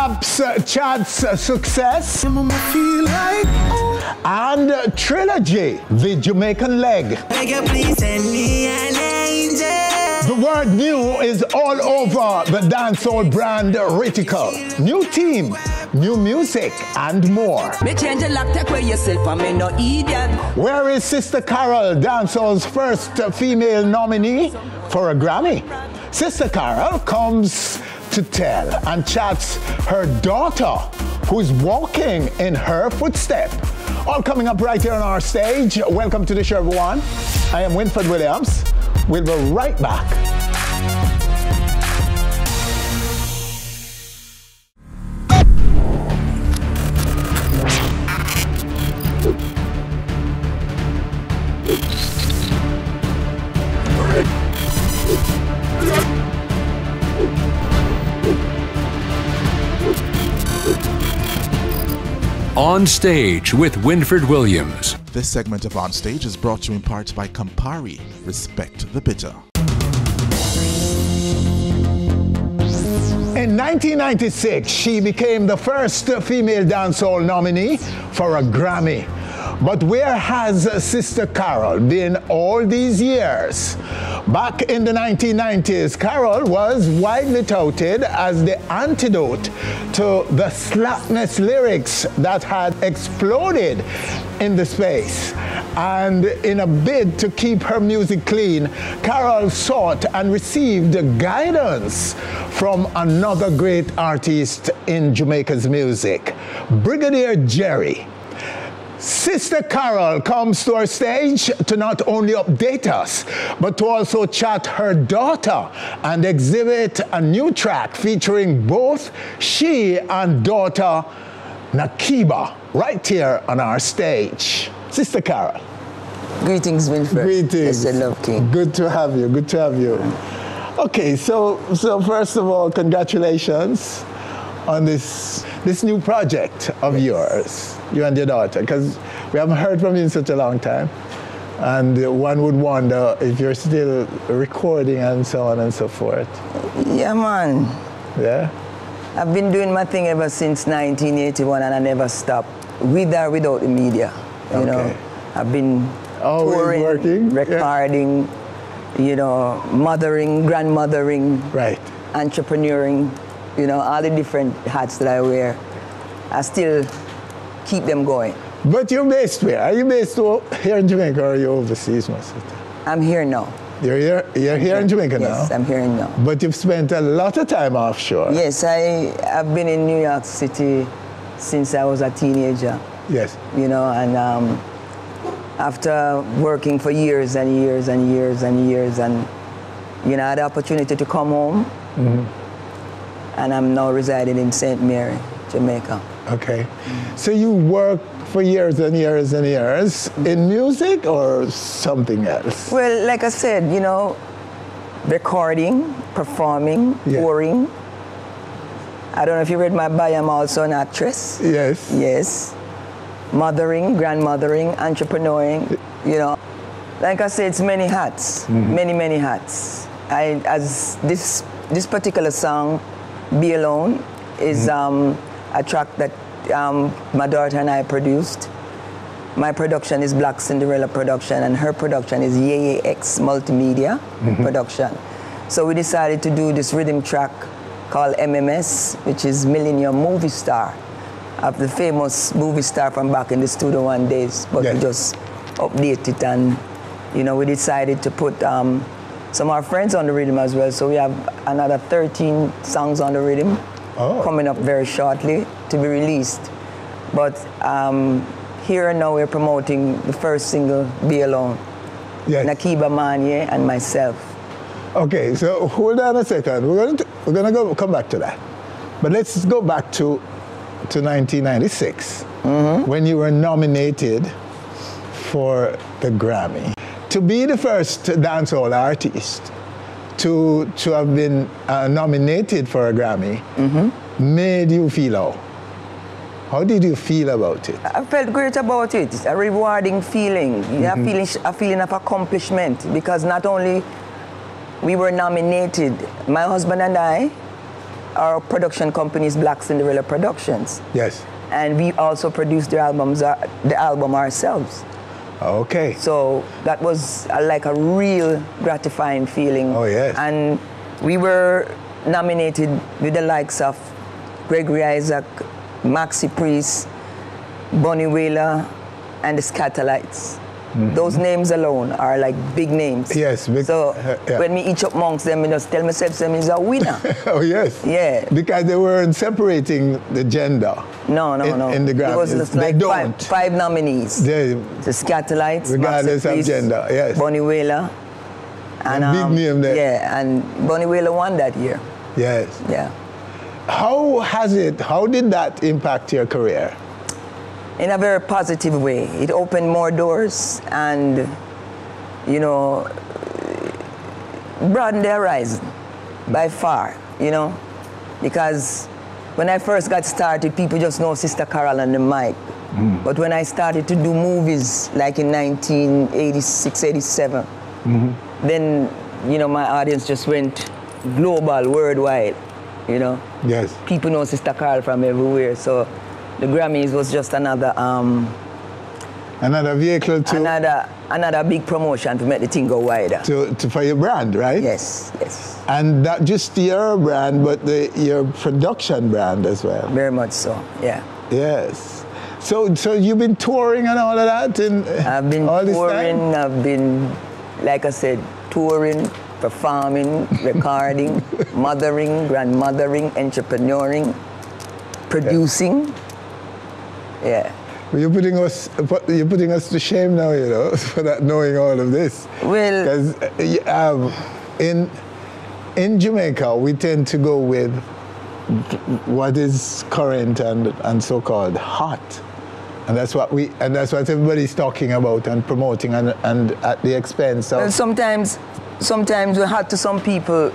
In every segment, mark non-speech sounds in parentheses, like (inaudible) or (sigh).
Daps, uh, Chad's uh, Success, and Trilogy, The Jamaican Leg. The word new is all over the dancehall brand Rytikal. New team, new music, and more. Me change the lock, take away yourself, I me no idiot. Where is Sister Carol, dancehall's first female nominee for a Grammy? Sister Carol comes to tell and chats her daughter who's walking in her footstep. All coming up right here on our stage. Welcome to the show, everyone. I am Winford Williams. We'll be right back. On Stage with Winford Williams. This segment of On Stage is brought to you in part by Campari. Respect the bitter. In 1996, she became the first female dancehall nominee for a Grammy. But where has Sister Carol been all these years? Back in the 1990s, Carol was widely touted as the antidote to the slackness lyrics that had exploded in the space. And in a bid to keep her music clean, Carol sought and received guidance from another great artist in Jamaica's music, Brigadier Jerry. Sister Carol comes to our stage to not only update us, but to also chat her daughter and exhibit a new track featuring both she and daughter Nakiba right here on our stage. Sister Carol. Greetings, Winford. Greetings. Mr. Love King. Good to have you. Good to have you. Okay, so so first of all, congratulations on this this new project of yours, you and your daughter, because we haven't heard from you in such a long time. And one would wonder if you're still recording and so on and so forth. Yeah, man. Yeah? I've been doing my thing ever since 1981 and I never stopped, with or without the media. You know, I've been oh, Always touring, working, yeah. recording, you know, mothering, grandmothering, Right. entrepreneuring, you know, all the different hats that I wear. I still keep them going. But you're based where? Are you based here in Jamaica or are you overseas most of the time? I'm here now. You're here, you're here in Jamaica Yes, now? I'm here now. But you've spent a lot of time offshore. Yes, I, I've been in New York City since I was a teenager. Yes. you know, and um, after working for years and years and years and years, and you know, I had the opportunity to come home, and I'm now residing in St. Mary, Jamaica. Okay. So you worked for years and years and years in music or something else? Well, like I said, you know, recording, performing, Yeah. touring. I don't know if you read my bio, I'm also an actress. Yes. Yes. Mothering, grandmothering, entrepreneuring, you know. Like I said, it's many hats, many, many hats. I, as this, this particular song, Be Alone, is um, a track that um, my daughter and I produced. My production is Black Cinderella production, and her production is Yeye X Multimedia production. So we decided to do this rhythm track called MMS, which is Millennium Movie Star, of the famous movie star from back in the Studio One days. But Yes. we just updated it, and you know, we decided to put um, some of our friends on the rhythm as well. So we have another 13 songs on the rhythm Oh. coming up very shortly to be released. But um, here and now we're promoting the first single, Be Alone. Yes. Nakiba Manye and myself. Okay, so hold on a second. We're going to we're going to go come back to that. But let's go back to to 1996 when you were nominated for the Grammy. To be the first dancehall artist to to have been uh, nominated for a Grammy made you feel how? How did you feel about it? I felt great about it. It's a rewarding feeling. You have feeling, a feeling of accomplishment because not only we were nominated, my husband and I, our production company is Black Cinderella Productions, Yes. and we also produced the albums, uh, the album ourselves. Okay. So that was uh, like a real gratifying feeling. Oh, yes. And we were nominated with the likes of Gregory Isaac, Maxi Priest, Bunny Wailer, and the Skatalites. Those names alone are like big names. Mm-hmm. Yes, big- so uh, yeah. when me each up amongst them, I just tell myself, them is a winner. (laughs) oh yes. Yeah. Because they weren't separating the gender. No, no, in, no. In the Grammys. just they like don't. five, five nominees. They, the Skatalites, Regardless of gender, yes. Bunny Wailer. And, um, big name there. Yeah, and Bunny Wailer won that year. yes. Yeah. How has it? How did that impact your career? In a very positive way. It opened more doors and, you know, broadened the horizon by far, you know, because when I first got started, people just know Sister Carol on the mic. Hmm. But when I started to do movies like in 1986, 87, mm-hmm. then, you know, my audience just went global, worldwide, you know. Yes. People know Sister Carol from everywhere. So the Grammys was just another um, Another vehicle to, another another big promotion to make the thing go wider. to, to for your brand, right? Yes, yes, And not just your brand, but the, your production brand as well. very much so. Yeah, Yes. So, so you've been touring and all of that, and I've been all this touring. time? I've been, like I said, touring, performing, recording, (laughs) mothering, grandmothering, entrepreneuring, producing. Yeah. You're putting us, you're putting us to shame now, you know, (laughs) for not knowing all of this. Well- because um, in in Jamaica we tend to go with what is current and and so-called hot, and that's what we and that's what everybody's talking about and promoting and and at the expense of sometimes, sometimes we're hot to some people,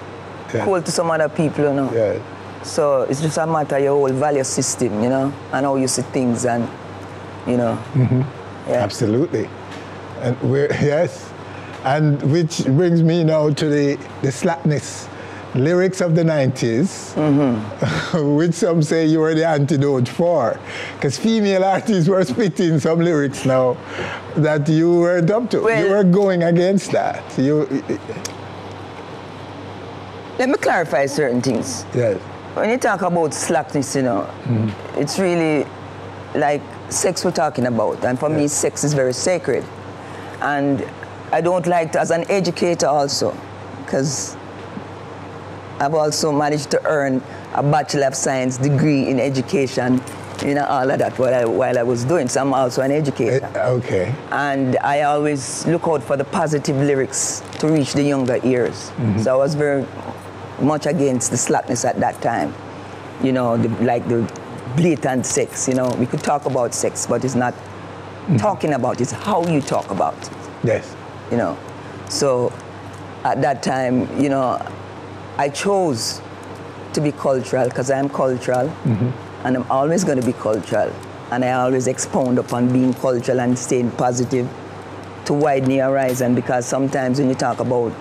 Yeah. cold to some other people, you know. yeah. So it's just a matter of your whole value system, you know, and how you see things, and you know. Mm-hmm. Yeah. Absolutely. And we're, (laughs) yes. And which brings me now to the, the slackness lyrics of the 90s, mm-hmm. (laughs) which some say you were the antidote for. Because female artists were spitting some lyrics now that you weren't up to. you were going against that. You, Let me clarify certain things. yes. When you talk about slackness, you know, it's really like sex we're talking about. And for me, sex is very sacred. And I don't like to, as an educator also, because I've also managed to earn a Bachelor of Science degree in education, you know, all of that while I, while I was doing. So I'm also an educator. Eh, Okay. and I always look out for the positive lyrics to reach the younger ears. So I was very much against the slackness at that time. You know, the, like the blatant sex. You know, we could talk about sex, but it's not mm-hmm. talking about. It's how you talk about. it, Yes. You know, so at that time, you know, I chose to be cultural because I'm cultural, mm-hmm. and I'm always going to be cultural. And I always expound upon being cultural and staying positive to widen your horizon because sometimes when you talk about,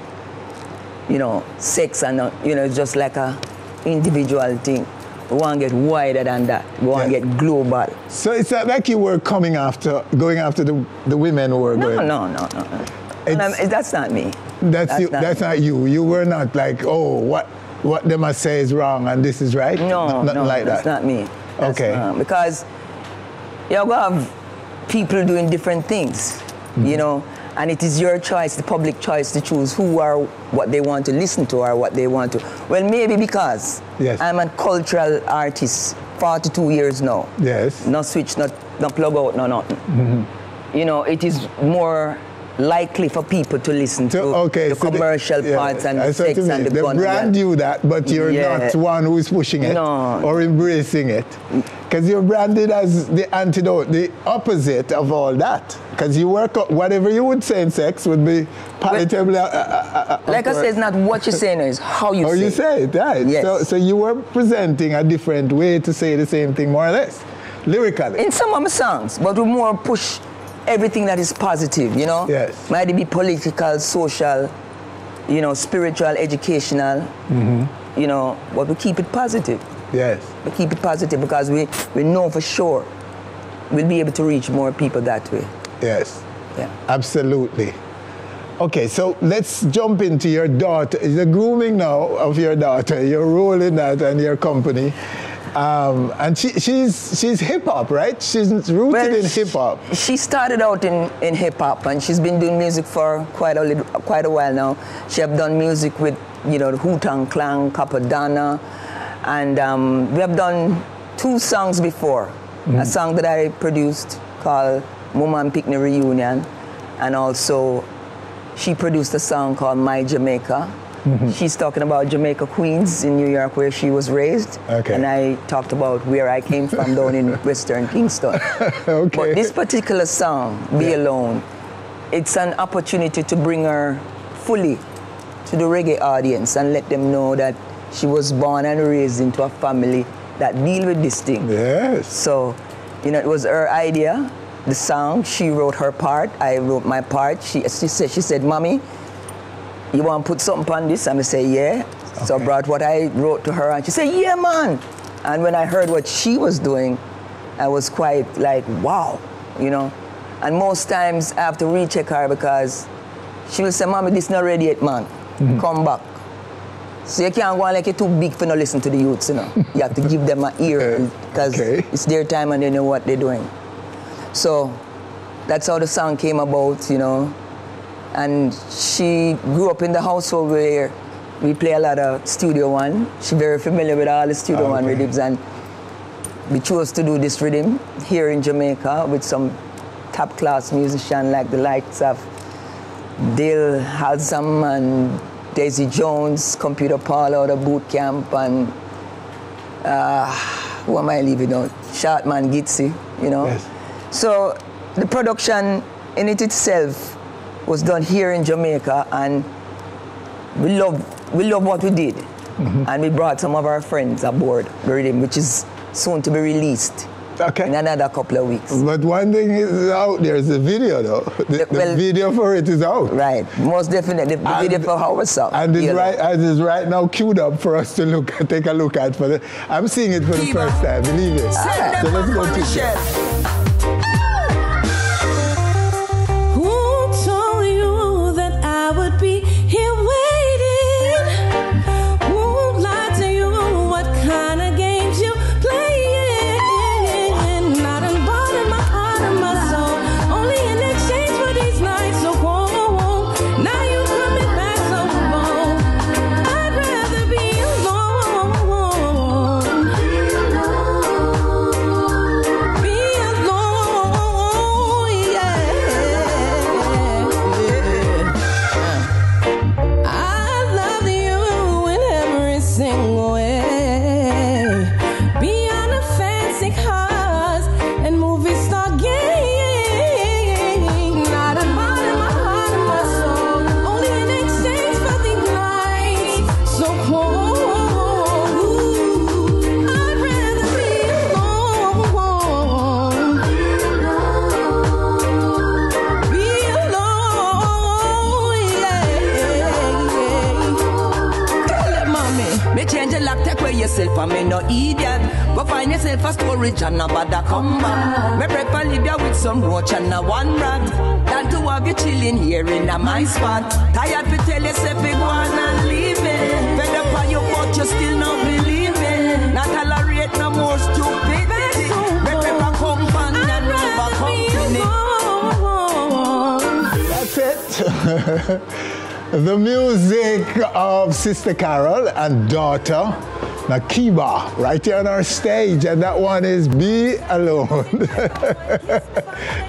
you know, sex and, uh, you know, it's just like a individual thing. We want to get wider than that. We want to get global. So it's like you were coming after, going after the, the women who were No, going. no, no, no. no. It's- that's not me. That's, That's you, not that's me. not you. You were not like, oh, what what they must say is wrong and this is right. No, N- nothing no, like that. that's not me. That's Okay. not- because you're gonna have people doing different things, Mm-hmm. you know, and it is your choice, the public choice, to choose who or what they want to listen to or what they want to. Well, maybe because Yes. I'm a cultural artist, 42 years now. Yes. No switch, not no plug out, no nothing. Mm-hmm. You know, it is more likely for people to listen to okay, the so commercial yeah, parts and I the sex you and the They gun. brand you that, but you're Yeah. not one who is pushing it No. or embracing it. Because you're branded as the antidote, the opposite of all that. Because you work, whatever you would say in sex would be palatable. uh, uh, uh, uh, Like I said, it's not what you're saying, it's how you (laughs) Oh, say you it. say it, right? Yes. So, so you were presenting a different way to say the same thing, more or less, lyrically. in some of my songs, but we more push everything that is positive, you know? Yes. Might it be political, social, you know, spiritual, educational. mm-hmm. you know, but we keep it positive. Yes. We keep it positive because we, we know for sure we'll be able to reach more people that way. Yes. Yeah. Absolutely. Okay, so let's jump into your daughter, the grooming now of your daughter, your role in that and your company. Um, and she, she's she's hip hop, right? She's rooted Well, in hip hop. She started out in, in hip hop and she's been doing music for quite a little, quite a while now. She have done music with you know the Wu-Tang Clan, Cappadonna, and um, we have done two songs before. A song that I produced called Mama and Picnic Reunion, and also she produced a song called My Jamaica. (laughs) She's talking about Jamaica Queens in New York where she was raised. Okay. And I talked about where I came from down in (laughs) Western Kingston. Okay. But this particular song, Be Yeah. Alone, it's an opportunity to bring her fully to the reggae audience and let them know that she was born and raised into a family that deal with this thing. yes. So, you know, it was her idea, the song. She wrote her part. I wrote my part. She, she said, she said, Mommy, you want to put something on this? And I say, yeah. So I brought what I wrote to her, and she said, yeah, man. And when I heard what she was doing, I was quite like, wow, you know. And most times I have to recheck her because she will say, Mommy, this not ready yet, man. Mm-hmm. Come back. So you can't go on like you're too big for no listen to the youths, you know. You have to (laughs) give them an ear because Okay. it's their time and they know what they're doing. So that's how the song came about, you know. And she grew up in the household where we play a lot of Studio One. She's very familiar with all the Studio One Okay. rhythms and we chose to do this rhythm here in Jamaica with some top class musicians like the likes of Dale Halsam and Daisy Jones, Computer Paul out of boot camp, and uh, who am I leaving out? Shotman Gitsy, you know. Yes. So the production in it itself was done here in Jamaica, and we love we love what we did, mm-hmm. and we brought some of our friends aboard the rhythm, which is soon to be released Okay. in another couple of weeks. But one thing is out there is the video, though. The, the Well- video for it is out. Right, most definitely. The video And- for our song. And it's you right, and it's right now queued up for us to look, (laughs) take a look at. For the, I'm seeing it for the first time, believe it. Send So let's go on to the it. And me no idiot. Go find yourself a storage and a bother come back. Me prefer live ya with some roach and a one rat. Than to have you chilling here in a my spot. Tired to tell yourself you go on and leave me. Fed up on you but you still not believe me. Not tolerate no more stupidity. Me prefer companion over company. That's it. (laughs) the music of Sister Carol and daughter Nakiba right here on our stage, and that one is Be Alone. (laughs)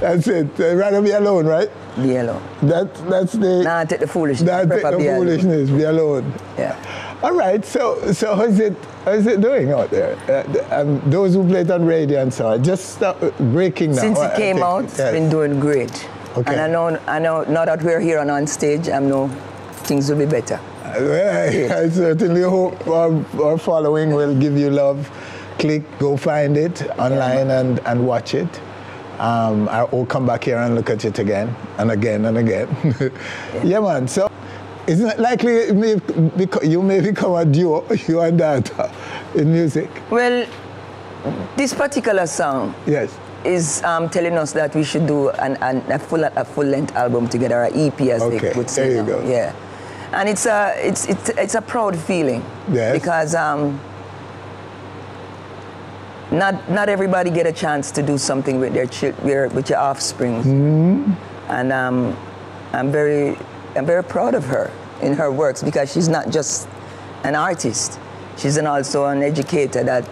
that's it. I'd rather be alone, right? Be alone. That, that's the. Nah, take the foolishness. It, Prefer the be alone. foolishness. Be alone. Yeah. All right. So, so how's it? How's it doing out there? Uh, um, those who played on radio and so on, just start breaking now. Since it came out, it's Yes. been doing great. Okay. And I know, I know, now that we're here and on stage, I know things will be better. I certainly hope our, our following will give you love. Click, go find it online and, and watch it. Um, I will come back here and look at it again and again and again. (laughs) yeah. man. So Isn't it likely it may beco- you may become a duo, (laughs) you and that, (laughs) in music? Well, this particular song Yes. is um, telling us that we should do an, an, a full a full length album together, a EP as Okay, they would say. there you now. go. Yeah, and it's a it's it's it's a proud feeling. Yes. Because um, not not everybody get a chance to do something with their with your offspring, Mm-hmm. and um, I'm very I'm very proud of her in her works because she's not just an artist. She's an, also an educator that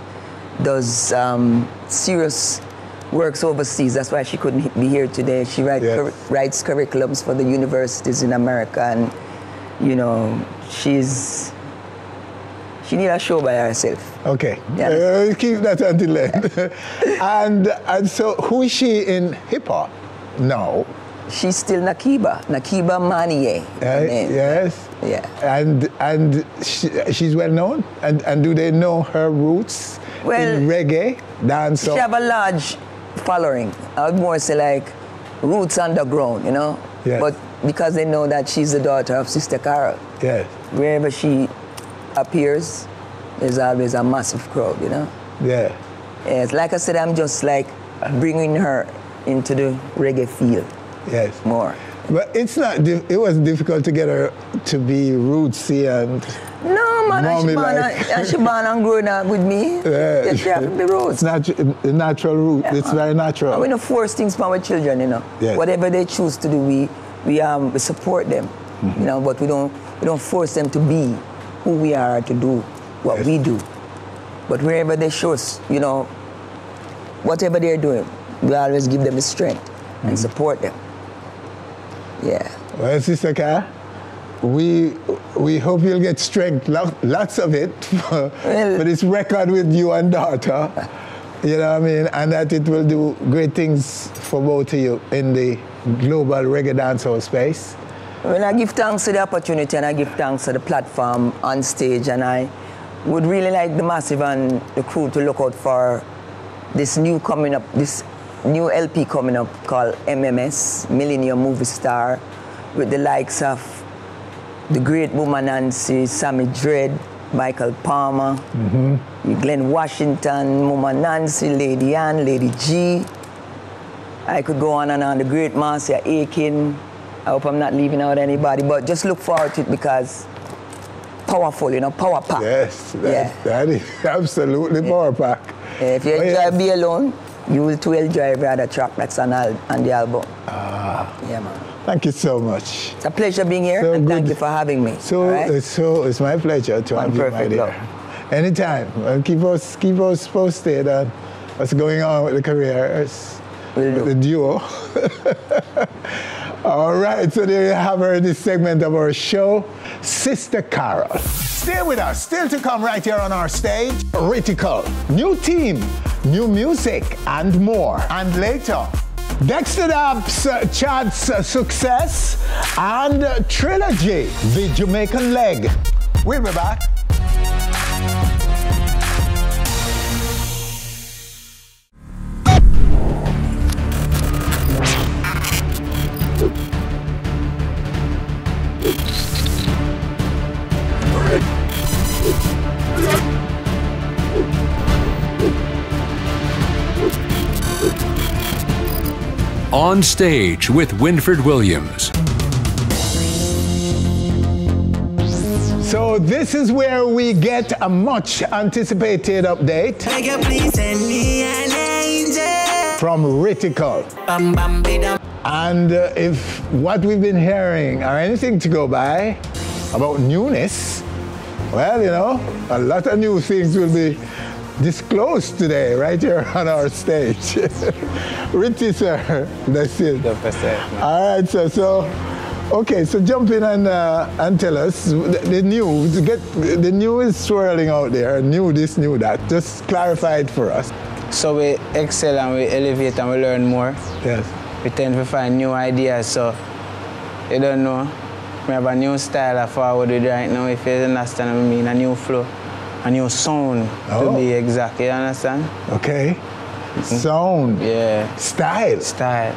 does um, serious works overseas. That's why she couldn't be here today. She write, Yes. cur- writes curriculums for the universities in America, and you know she's she need a show by herself. Okay. Yeah. Uh, keep that until then. (laughs) and, and so, who is she in hip hop? No. She's still Nakiba, Nakiba Manier. Uh, yes. Yeah. And and she, she's well known. And and do they know her roots Well, in reggae, dance? She have a large following. I would more say like roots underground, you know. Yes. But because they know that she's the daughter of Sister Carol, Yes. wherever she appears, there's always a massive crowd, you know. Yeah. Yes, like I said, I'm just like bringing her into the reggae field Yes. more. But it's not. It was difficult to get her to be rootsy and. No, man, and she, born like- and, she born and growing up with me. (laughs) Yeah. Yeah, she have to be roots. It's not a natural root. It's uh-huh. very natural. And we don't force things from our children, you know. Yes. Whatever they choose to do, we we um we support them, Mm-hmm. you know. But we don't we don't force them to be who we are to do what Yes. we do. But wherever they show us, you know, whatever they're doing, we always give them the strength Mm-hmm. and support them. Yeah. Well, Sister Car, we we hope you'll get strength, lots of it, (laughs) for, Well- for this record with you and daughter. (laughs) You know what I mean? And that it will do great things for both of you in the global reggae dancehall space. Well, I give thanks to the opportunity and I give thanks to the platform on stage. And I would really like the Massive and the crew to look out for this new coming up, this new LP coming up called MMS, Millennium Movie Star, with the likes of the great Mama Nancy, Sammy Dread, Michael Palmer, mm-hmm. Glen Washington, Mama Nancy, Lady Ann, Lady G. I could go on and on. The great Marcia Aitken. I hope I'm not leaving out anybody, but just look forward to it because powerful, you know, power pack. Yes, that, Yeah. that is (laughs) absolutely power pack. If you Oh, enjoy yes. Be Alone, you will too enjoy every other track that's on, on the album. Ah. Yeah, man. Thank you so much. It's a pleasure being here, So and thank you for having me. So, right? it's so it's my pleasure to have you, my dear. love. Anytime. And keep us keep us posted on what's going on with the careers, Will do. the duo. (laughs) All right, so there you have her in this segment of our show, Sister Carol. Stay with us. Still to come right here on our stage, Rytikal. New team, new music, and more. And later, Dexta Daps, uh, Chad's uh, Success, and uh, Trilogy, The Jamaican Leg. We'll be back. On stage with Winford Williams. So this is where we get a much anticipated update an from Rytikal. And uh, if what we've been hearing are anything to go by about newness, well, you know, a lot of new things will be disclosed today, right here (laughs) on our stage. (laughs) Richie, sir, that's it. All right, sir. So, okay, so jump in and uh, and tell us the, the news. Get the news swirling out there. New this, new that. Just clarify it for us. So we excel and we elevate and we learn more. Yes. We tend to find new ideas. So you don't know. We have a new style of forward with right now, if you understand what I mean, a new flow, a your sound Oh. to be exact. You understand? Okay. Sound. Yeah. Style. Style.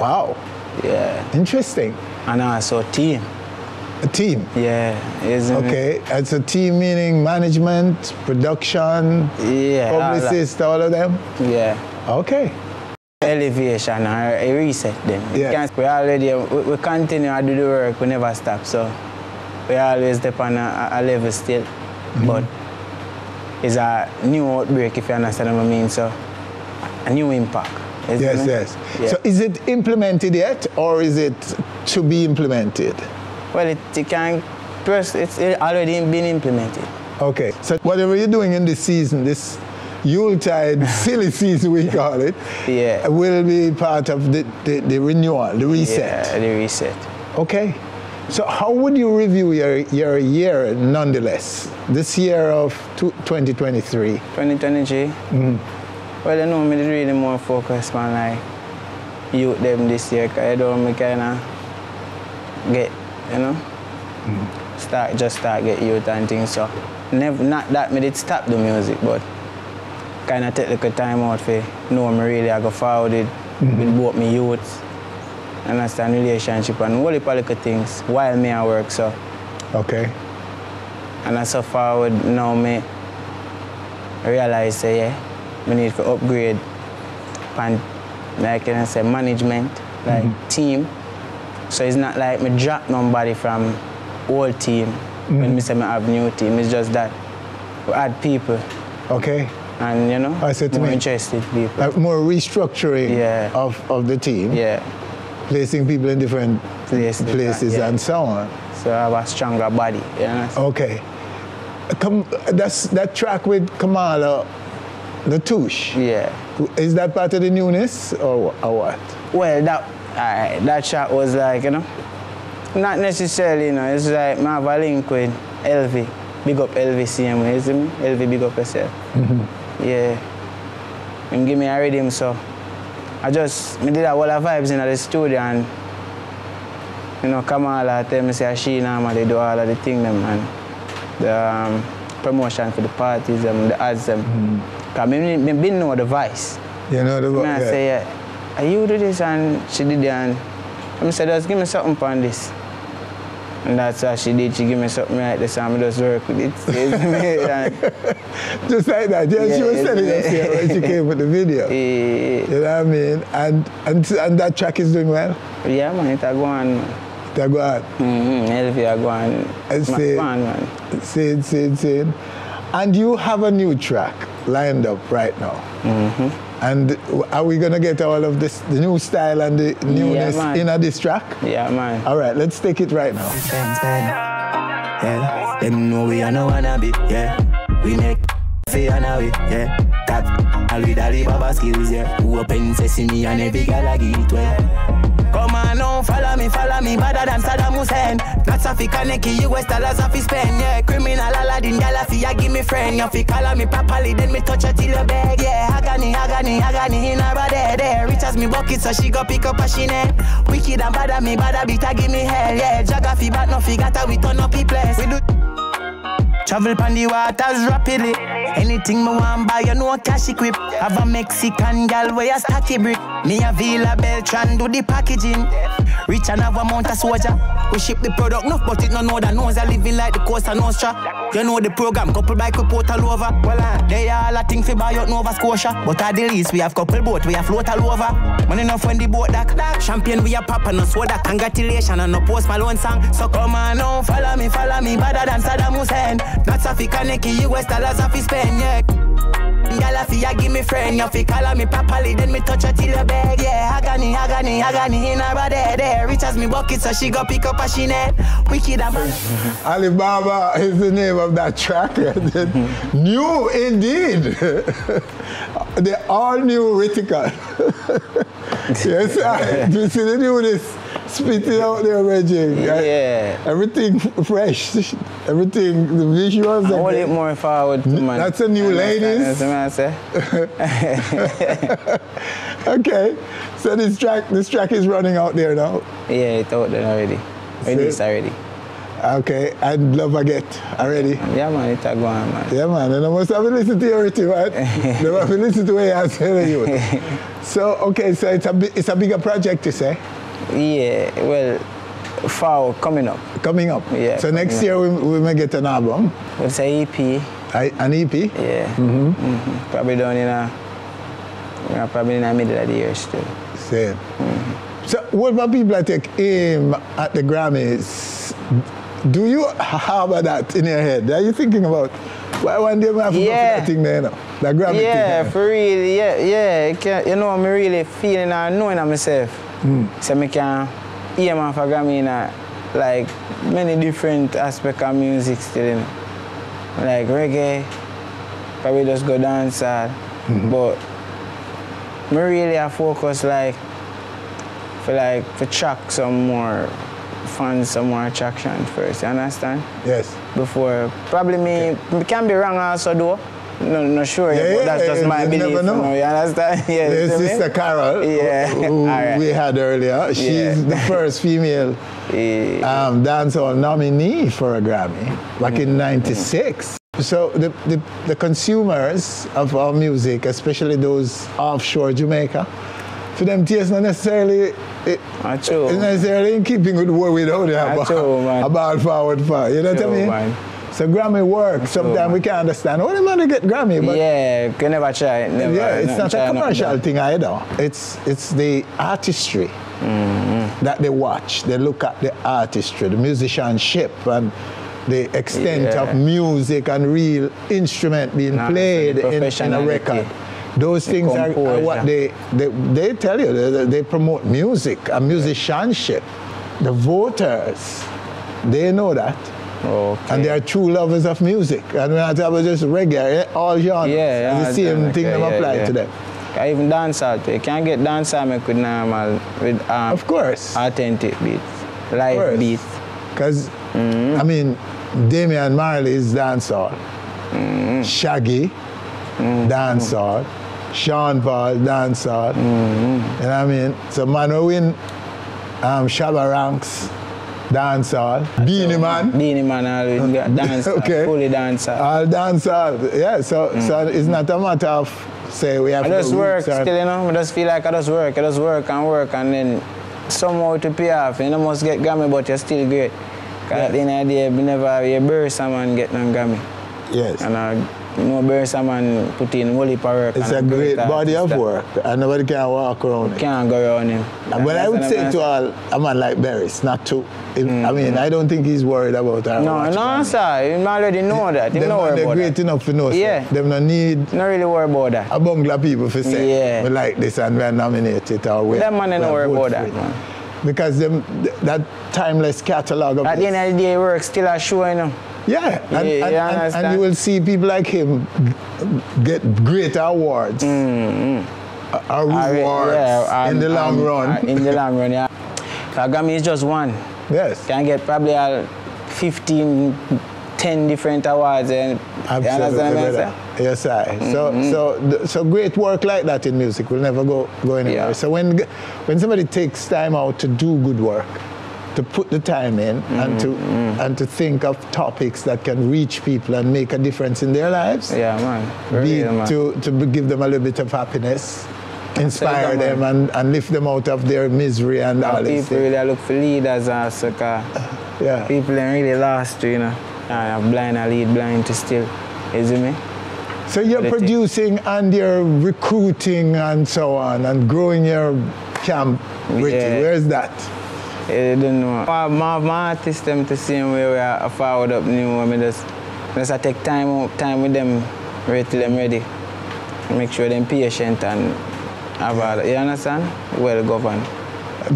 Wow. Yeah. Interesting. And also team. A team. Yeah, isn't it? Okay, it's a team meaning management, production, Yeah, all publicist, all of them. Yeah. Okay. Elevation a reset them. We Yeah. can't- We already, we, we continue to do the work, we never stop. So we always step on a, a level still. Mm-hmm. But it's a new outbreak, if you understand what I mean. So a new impact. Yes, yes. Yeah. So is it implemented yet or is it to be implemented? well, it, it can, first, it's already been implemented. Okay. So whatever you're doing in this season, this Yuletide (laughs) silly season we call it, Yeah. will be part of the, the, the renewal, the reset. Yeah, the reset. Okay. So how would you review your, your year nonetheless? This year of two- 2023? 2023. Mm-hmm. Well, you know, me really more focused on like youth them this year, cause I don't me kind of get, you know, mm-hmm. start just start get youth and things. So, never not that me did stop the music, but kind of take like a time out for know me really I go forward with, mm-hmm. with both me youths, understand relationship and all the little things while me I work. So, Okay. and I so forward now me realize say yeah, we need to upgrade and like can I say management, like mm-hmm. team. So it's not like me drop nobody from old team when mm-hmm. me say me have new team. It's just that we add people Okay. and you know I said to more mean. interested people. Like more restructuring Yeah. of, of the team, yeah. Placing people in different Places, places yeah. and so on. So I have a stronger body, you know? Okay. Come, that's that track with Kamala, the Touche. Yeah. Is that part of the newness or, or what? Well, that that shot was like, you know, not necessarily, you know, it's like my have a link with LV. Big up LV same way, you see me? LV big up yourself. Mm-hmm. Yeah. And give me a rhythm, so I just, me did a whole of vibes in the studio and, you know, Kamala tell me say ah, she normally do all of the thing them and the um, promotion for the parties and the ads them. Mm-hmm. Cause me, me been know the voice. You know the I yeah. say, yeah, are you do this? And she did it and I said, just give me something on this. And that's how she did. She give me something like this and I just work with it. (laughs) Just like that. Yeah, she was telling us here when she came with the video. eh, You know what I mean? And and and that track is doing well. yeah, man, it a go on. man. They go on. Mm-hmm. Elvia go on. I Ma- see. Go on, man. Sing, sing, sing. And you have a new track lined up right now. Mm-hmm. And are we gonna get all of this, the new style and the newness man. in a this track? Yeah, man. All right, let's take it right now. Friends. Yeah. Them know we are no wanna. Yeah. We make (laughs) fear now. Yeah. That all with Alibaba skills. Yeah. Open sesame and every girl I get it well. Come on follow me, follow me, better than Saddam Hussein. Not Africa, Neki, US dollars off his spend, yeah. Criminal Aladdin, Galafi, yeah, give me friend. You fi call me properly, then me touch her till you beg, yeah. Agony, agony, agony in her body, there. Rich as me bucket, so she go pick up a shine. Wicked and bad at me, bad a bit, I give me hell, yeah. Geography, but no figure, we turn up the place. We do Travel pan the waters rapidly. Anything me want buy, you know cash equip. Have a Mexican gal where you stacky brick. Me a Villa Beltran do the packaging. Rich and have a mount a soldier. We ship the product, no, but it no know that knows I living like the Costa Nostra. You know the program, couple bike report all over. Well, uh, they all a thing for buy out Nova Scotia. But at the least, we have couple boat, we have float all over. Money enough when the boat dock. Champion, we a pop and no soda. Congratulations and no post Malone song. So come on now, follow me, follow me, better than Saddam Hussein. Not Africa, Neki, US dollars off his spend, yeah. Gyal fi a give me friend, you fi call me properly, then me touch her till you beg. Yeah, agony, agony, agony in her body. There, rich as me bucket, so she go pick up a she net. Wicked and (laughs) Alibaba is the name of that track. (laughs) new indeed. (laughs) the all new Rytikal. yes, I, you see the newness spitting out there, Reggie. Yeah. Everything fresh. Everything, the visuals. I are it more forward to man. That's a new ladies. That's what I. (laughs) Okay, so this track, this track is running out there now. Yeah, it's out there already. Released already. Okay, and Love I Get already. Yeah, man, it's a go on, man. Yeah, man, and I must have listened to your too, right? they have to listen to what telling you. (laughs) So, okay, so it's a it's a bigger project, you say? Yeah, well, Foul coming up. Coming up. Yeah, So next year we, we may get an album, It's a EP. I- an EP. Yeah. Mm-hmm. Probably done in a, you know, probably in the middle of the year still. Same. So what about people that take aim at the Grammys? Do you have that in your head? Are you thinking about why one day we have to go for Yeah. that thing there, you know? That Grammy Yeah, thing. for real. Yeah, yeah. You know, I'm really feeling and knowing of So I can off a Grammy in a, like many different aspects of music still. Like reggae, probably just go dance, mm-hmm. but me really I focus like for like for track some more fun, some more attraction first. You understand? Yes. before. Probably me, me can be wrong also though. No, not sure, Yeah, yeah, that's just my you belief. never know. You, understand? (laughs) Yeah, you There's me? Sister Carol, Yeah. (laughs) who Alright. we had earlier. She's Yeah. the first female (laughs) Yeah. um, dancehall nominee for a Grammy back in Mm-hmm. '96. So the, the, the consumers of our music, especially those offshore Jamaica, for them taste not necessarily it, true. it's necessarily in keeping with what we know there about, about forward far. You know what I mean? man. So Grammy work. Sometimes we can't understand. Oh, they want to get Grammy, but yeah, you can never try. Never, yeah, it's not a commercial thing either. It's it's the artistry Mm-hmm. that they watch. They look at the artistry, the musicianship, and the extent Yeah. of music and real instrument being Nah, played in, in a record. Those things are, are what they, they they tell you. They, they promote music and musicianship. The voters, they know that. Okay. And they are true lovers of music. And when I talk about just reggae, eh, all genres, yeah, the yeah, same okay, thing yeah, apply yeah. to them. I even dance out. You can't get dance out make with normal, with um, Of course. authentic beats, live beats. Because, Mm-hmm. I mean, Damian Marley is dancehall. Mm-hmm. Shaggy, dancehall. Sean Paul, dancehall. Mm-hmm. You know what I mean? So man who win um, Shabba Ranks, dancehall. Beenie Man, Beenie Man always got dance, (laughs) Okay. fully dance out. all dancehall. Yeah, so, so it's not a matter of, say, we have Mm. I just work still, you know. I just feel like I just work, I just work and work and then somehow to pay off. You know, must get Grammy, but you're still great. Cause at the end of the day, you never, you bury someone get no Grammy. Yes. And I, you know, someone put in whole heap of work. It's a great body of work, and nobody can walk around it. Can't go around him. But I would say to all a man like Barris, not to. I mean, I don't think he's worried about our Mm. No, no, sir. You already know that. You Them know they're about great that. enough to know. Yeah. Yeah. Them no need Not really worry about that. a bungalow people for say, Yeah. we like this and we nominate it or we Them man, they don't worry about that, man. Because them, th- that timeless catalogue of At the end of the day, work still a show, you know. Yeah, and, Yeah, and, you and- and you will see people like him get great awards, uh, uh, rewards yeah, in um, the long um, run. uh, In the (laughs) long run, yeah. So Grammy is just one. yes, Can get probably uh, 15, 10 different awards. And, you absolutely. understand what I'm brother. saying? Yes, I. So, so, th- so great work like that in music will never go go anywhere. Yeah. So when when somebody takes time out to do good work, to put the time in and mm-hmm, to mm-hmm. and to think of topics that can reach people and make a difference in their lives. Yeah, man. For be real, man. to, to give them a little bit of happiness, inspire it, them, and, and lift them out of their misery and all And this. people really look for leaders and so (laughs) Yeah. people are really lost to, you know. I'm blind I lead blind to still. You see me? So you're producing and you're recruiting and so on and growing your camp. Yeah. where's that? I don't know. My, my, my artist them to see where we are forward up new. I mean, just, just I take time out, time with them, wait till them ready. Make sure them patient and have all, you understand? Well governed.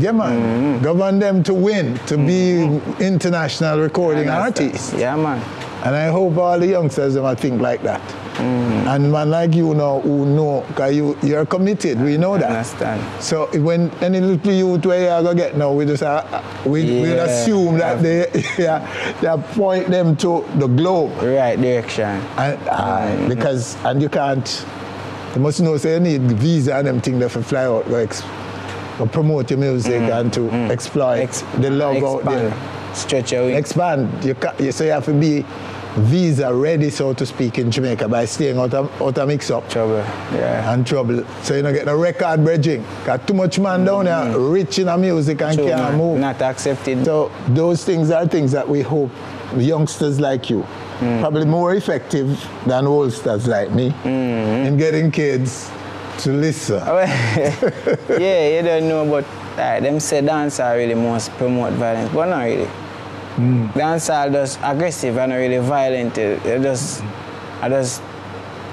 Yeah, man. Mm-hmm. Govern them to win, to be international recording Understand? artists. Yeah, man. And I hope all the youngsters them I think like that. Mm-hmm. And man like you know who know, because you, you're committed, we know that. Understand. So when any little youth where you are gonna get now, we just uh, we we Yeah. assume that they (laughs) yeah, they point them to the globe, Right direction. and uh, because and you can't. You must know say you need visa and them thing there for fly out, go, go promote your music and to exploit Ex- the love out there. Stretch wings. Expand. You, ca you so you have to be visa ready, so to speak, in Jamaica by staying out of, out of mix up Trouble. Yeah. and trouble. So you don't get no record bridging. Got too much man down there rich in the music and True, can't man. move. Not accepted. So those things are things that we hope youngsters like you, probably more effective than oldsters like me, in getting kids to listen. (laughs) yeah, you don't know, but uh, them say dance are really most promote violence, but not really. Mm. Dance are just aggressive and really violent. Eh. It, it just, I just,